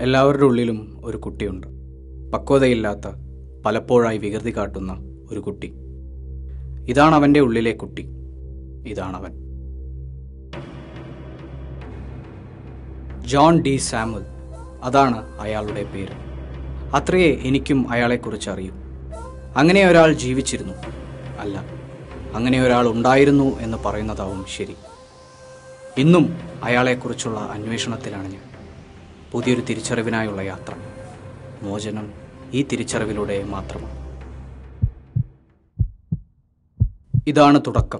എല്ലാവരുടെ ഉള്ളിലും ഒരു കുട്ടിയുണ്ട്. പക്വതയില്ലാത്ത പലപ്പോഴായി വികൃതി കാട്ടുന്ന ഒരു കുട്ടി. ഇതാണ് അവന്റെ ഉള്ളിലെ കുട്ടി. ഇതാണവൻ. John D Samuel. അതാണ് അയാളുടെ പേര്. അത്രയേ എനിക്കും അയാളെക്കുറിച്ച് അറിയൂ അങ്ങനെ ഒരാൾ ജീവിച്ചിരുന്നു. അല്ല അങ്ങനെ ഒരാൾ ഉണ്ടായിരുന്നു എന്ന് പറയുന്നതാവും ശരി. ഇന്നും അയാളെക്കുറിച്ചുള്ള അന്വേഷണത്തിലാണ് ഞാൻ. പുതിയൊരു തിരിച്ചറിവിനായുള്ള യാത്ര. മോചനം ഈ തിരിച്ചറിവിലൂടെ മാത്രമാണ്. ഇതാണ് തുടക്കം.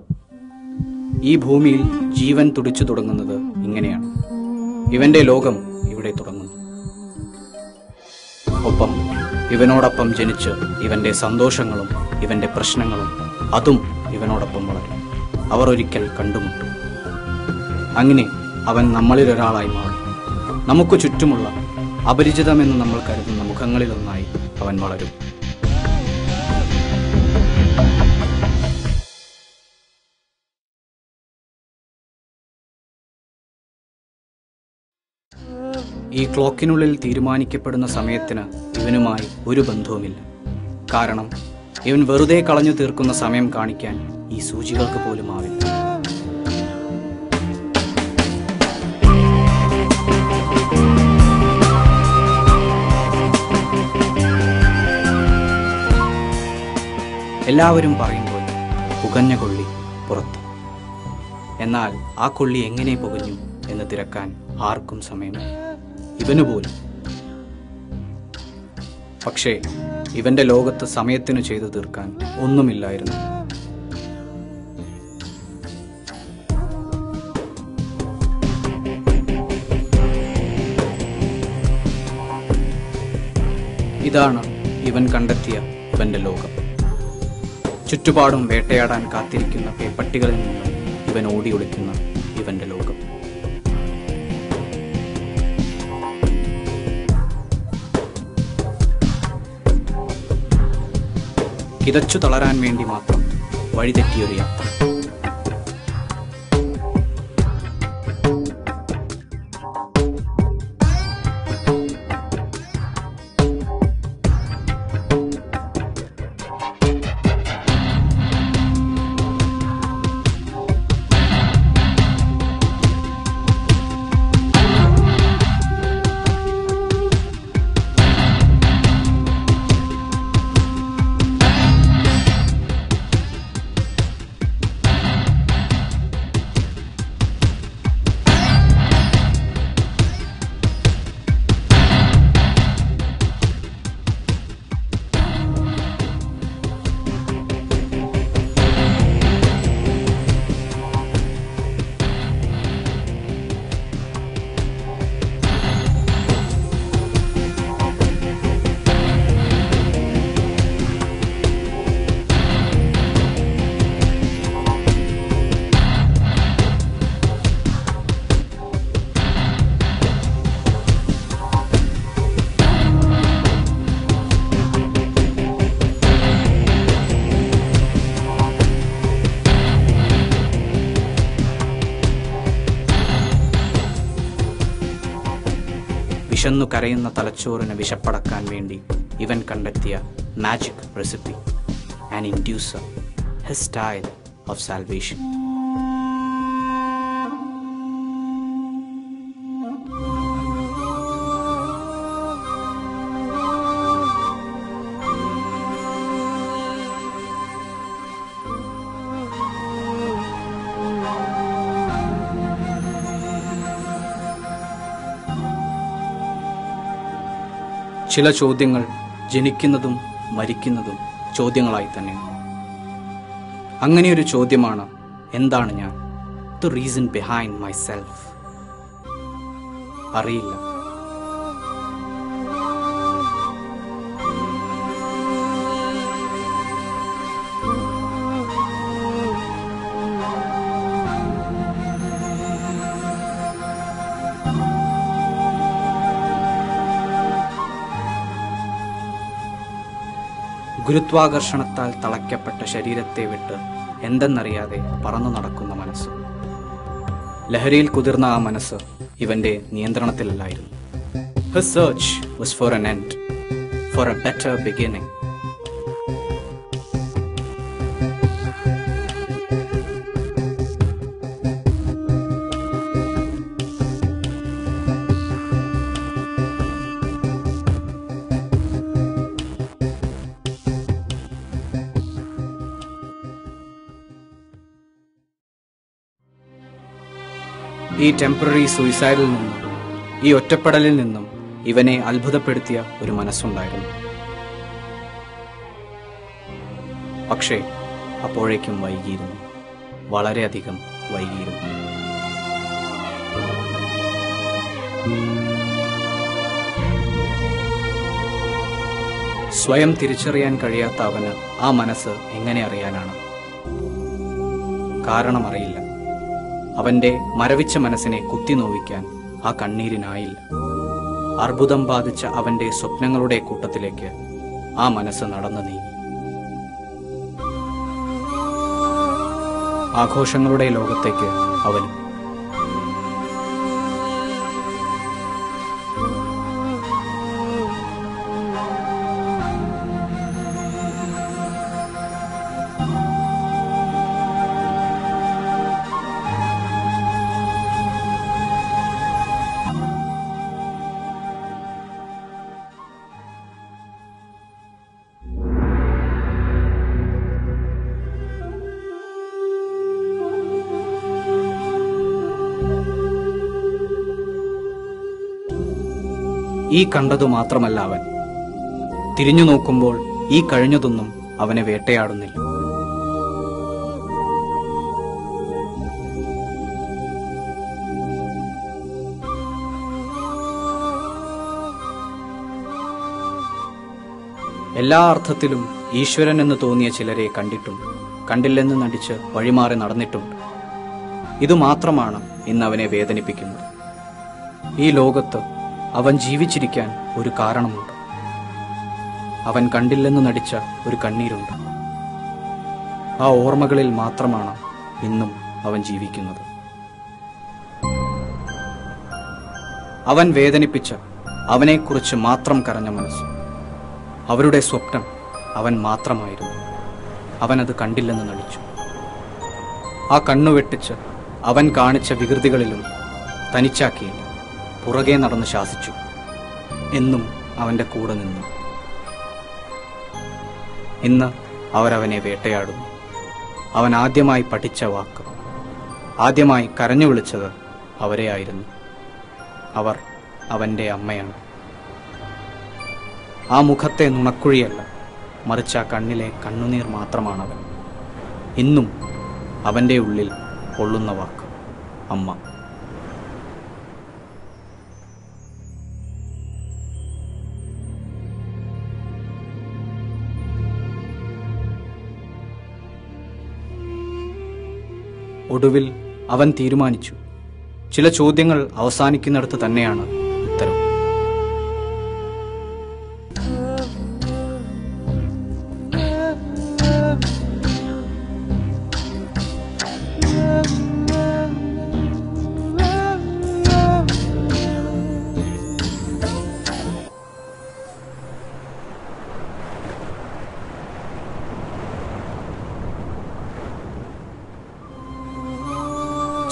ഈ ഭൂമിയിൽ ജീവൻ തുടിച്ചു തുടങ്ങുന്നത് ഇങ്ങനെയാണ്. ഇവന്റെ ലോകം ഇവിടെ തുടങ്ങുന്നു. ഒപ്പം ഇവനോടൊപ്പം ജനിച്ച് ഇവന്റെ സന്തോഷങ്ങളും ഇവന്റെ പ്രശ്നങ്ങളും അതും ഇവനോടൊപ്പം വളരും. അവർ ഒരിക്കൽ കണ്ടുമുട്ടും. അങ്ങനെ അവൻ നമ്മളിലൊരാളായി മാറും. നമുക്ക് ചുറ്റുമുള്ള അപരിചിതമെന്ന് നമ്മൾ കരുതുന്ന മുഖങ്ങളിലൊന്നായി അവൻ വളരും. ഈ ക്ലോക്കിനുള്ളിൽ തീരുമാനിക്കപ്പെടുന്ന സമയത്തിന് ഇവനുമായി ഒരു ബന്ധവുമില്ല. കാരണം ഇവൻ വെറുതെ കളഞ്ഞു തീർക്കുന്ന സമയം കാണിക്കാൻ ഈ സൂചികൾക്ക് പോലും ആവില്ല. എല്ലാവരും പറയുമ്പോൾ പുകഞ്ഞ കൊള്ളി പുറത്തു. എന്നാൽ ആ കൊള്ളി എങ്ങനെ പുകഞ്ഞു എന്ന് തിരക്കാൻ ആർക്കും സമയമില്ല. ഇവന് പോലും. പക്ഷേ ഇവന്റെ ലോകത്ത് സമയത്തിന് ചെയ്തു തീർക്കാൻ ഒന്നുമില്ലായിരുന്നു. ഇതാണ് ഇവൻ കണ്ടെത്തിയ ഇവന്റെ ലോകം. ചുറ്റുപാടും വേട്ടയാടാൻ കാത്തിരിക്കുന്ന പേപ്പട്ടികളിൽ നിന്നും ഇവൻ ഓടി ഒളിക്കുന്ന ഇവന്റെ ലോകം. കിതച്ചു തളരാൻ വേണ്ടി മാത്രം വഴിതെറ്റിയൊരു യാത്ര. വിശന്നു കരയുന്ന തലച്ചോറിന് വിശപ്പടക്കാൻ വേണ്ടി ഇവൻ കണ്ടെത്തിയ magic recipe and inducer his style of salvation ചില ചോദ്യങ്ങൾ ജനിക്കുന്നതും മരിക്കുന്നതും ചോദ്യങ്ങളായി തന്നെ. അങ്ങനെയൊരു ചോദ്യമാണ് എന്താണ് ഞാൻ? The reason behind my self അറിയില്ല. ഗുരുത്വാകർഷണത്താൽ തളയ്ക്കപ്പെട്ട ശരീരത്തെ വിട്ട് എന്തെന്നറിയാതെ പറന്നു നടക്കുന്ന മനസ്സ് ലഹരിയിൽ കുതിർന്ന ആ മനസ്സ് ഇവന്റെ നിയന്ത്രണത്തിലല്ലായിരുന്നു Her search was for an end, for a better beginning. ഈ ടെമ്പററി സൂയിസൈഡിൽ നിന്നും ഈ ഒറ്റപ്പെടലിൽ നിന്നും ഇവനെ അത്ഭുതപ്പെടുത്തിയ ഒരു മനസ്സുണ്ടായിരുന്നു. പക്ഷേ അപ്പോഴേക്കും വൈകിയിരുന്നു. വളരെയധികം വൈകിയിരുന്നു. സ്വയം തിരിച്ചറിയാൻ കഴിയാത്ത അവന് ആ മനസ്സ് എങ്ങനെ അറിയാനാണ്? കാരണം അറിയില്ല അവന്റെ മരവിച്ച മനസ്സിനെ കുത്തിനോവിക്കാൻ ആ കണ്ണീരിനായില്ല അർബുദം ബാധിച്ച അവന്റെ സ്വപ്നങ്ങളുടെ കൂട്ടത്തിലേക്ക് ആ മനസ്സ് നടന്നു നീങ്ങി. ആഘോഷങ്ങളുടെ ലോകത്തേക്ക് അവനും ഈ കണ്ടതു മാത്രമല്ല അവൻ. തിരിഞ്ഞു നോക്കുമ്പോൾ ഈ കഴിഞ്ഞതൊന്നും അവനെ വേട്ടയാടുന്നില്ല. എല്ലാ അർത്ഥത്തിലും ഈശ്വരൻ എന്ന് തോന്നിയ ചിലരെ കണ്ടിട്ടും കണ്ടില്ലെന്ന് നടിച്ച് വഴിമാറി നടന്നിട്ടുണ്ട് ഇതുമാത്രമാണ് ഇന്ന് അവനെ വേദനിപ്പിക്കുന്നത്. ഈ ലോകത്ത് അവൻ ജീവിച്ചിരിക്കാൻ ഒരു കാരണമുണ്ട്. അവൻ കണ്ടില്ലെന്ന് നടിച്ച ഒരു കണ്ണീരുണ്ട്. ആ ഓർമ്മകളിൽ മാത്രമാണ് ഇന്നും അവൻ ജീവിക്കുന്നത്. അവൻ വേദനിപ്പിച്ച അവനെക്കുറിച്ച് മാത്രം കരഞ്ഞ മനസ്സ്. അവരുടെ സ്വപ്നം അവൻ മാത്രമായിരുന്നു. അവനത് കണ്ടില്ലെന്ന് നടിച്ചു. ആ കണ്ണുവെട്ടിച്ച് അവൻ കാണിച്ച വികൃതികളിലും തനിച്ചാക്കിയില്ല. പുറകെ നടന്ന് ശാസിച്ചു. എന്നും അവന്റെ കൂടെ നിന്നു. ഇന്ന് അവരവനെ വേട്ടയാടുന്നു. അവൻ ആദ്യമായി പഠിച്ച വാക്ക്. ആദ്യമായി കരഞ്ഞു വിളിച്ചത് അവരെയായിരുന്നു. അവർ അവന്റെ അമ്മയാണ്. ആ മുഖത്തെ നുണക്കുഴിയല്ല മറിച്ച് കണ്ണിലെ കണ്ണുനീർ മാത്രമാണവൻ. ഇന്നും അവന്റെ ഉള്ളിൽ കൊള്ളുന്ന വാക്ക് അമ്മ. ഒടുവിൽ അവൻ തീരുമാനിച്ചു. ചില ചോദ്യങ്ങൾ അവസാനിക്കുന്നിടത്ത് തന്നെയാണ്.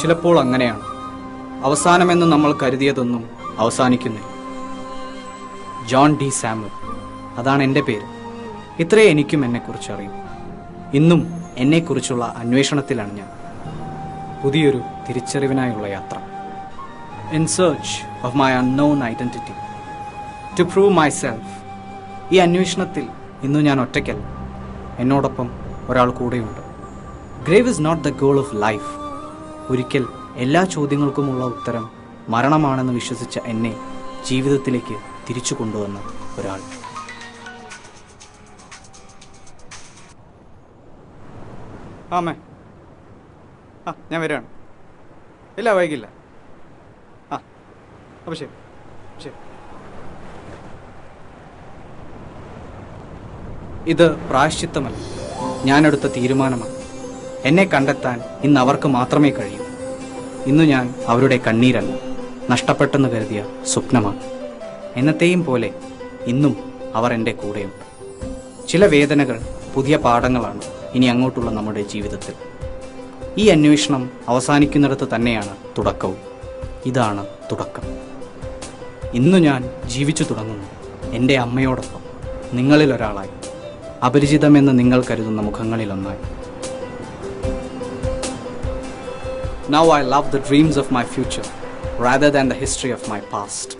ചിലപ്പോൾ അങ്ങനെയാണ്. അവസാനമെന്ന് നമ്മൾ കരുതിയതൊന്നും അവസാനിക്കുന്നില്ല. ജോൺ ഡി സാമുൽ അതാണ് എന്റെ പേര്. ഇത്രയേ എനിക്കും എന്നെക്കുറിച്ച് അറിയൂ ഇന്നും എന്നെക്കുറിച്ചുള്ള അന്വേഷണത്തിലാണ് ഞാൻ. പുതിയൊരു തിരിച്ചറിവിനായുള്ള യാത്ര. In search of my unknown identity to prove my self ഈ അന്വേഷണത്തിൽ ഇന്നും ഞാൻ ഒറ്റയ്ക്കല്ല. എന്നോടൊപ്പം ഒരാൾ കൂടെയുണ്ട്. Grave is not the goal of life ഒരിക്കൽ എല്ലാ ചോദ്യങ്ങൾക്കുമുള്ള ഉത്തരം മരണമാണെന്ന് വിശ്വസിച്ച എന്നെ ജീവിതത്തിലേക്ക് തിരിച്ചു കൊണ്ടുവന്ന ഒരാൾ. ആമേ ആ ഞാൻ വരികയാണ്. ഇല്ല വൈകില്ല. ആ അപ്പോൾ ശരി ശരി. ഇത് പ്രായശ്ചിത്തമല്ല. ഞാനെടുത്ത തീരുമാനമാണ്. എന്നെ കണ്ടെത്താൻ ഇന്ന് അവർക്ക് മാത്രമേ കഴിയൂ. ഇന്ന് ഞാൻ അവരുടെ കണ്ണീരല്ല നഷ്ടപ്പെട്ടെന്ന് കരുതിയ സ്വപ്നമാണ്. എന്നത്തെയും പോലെ ഇന്നും അവർ എന്റെ കൂടെയുണ്ട്. ചില വേദനകൾ പുതിയ പാഠങ്ങളാണ് ഇനി അങ്ങോട്ടുള്ള നമ്മുടെ ജീവിതത്തിൽ. ഈ അന്വേഷണം അവസാനിക്കുന്നിടത്ത് തന്നെയാണ് തുടക്കവും. ഇതാണ് തുടക്കം. ഇന്ന് ഞാൻ ജീവിച്ചു തുടങ്ങുന്നു എന്റെ അമ്മയോടൊപ്പം. നിങ്ങളിൽ ഒരാളായി. അപരിചിതമെന്ന് നിങ്ങൾ കരുതുന്ന മുഖങ്ങളിലൊന്നായി. Now I love the dreams of my future rather than the history of my past.